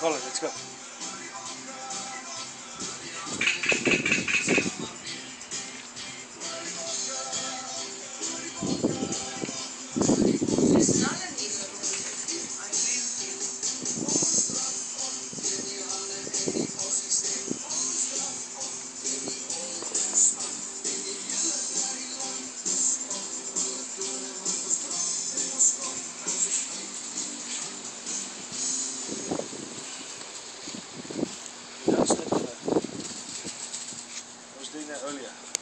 Colin, let's go. Don't slip earlier.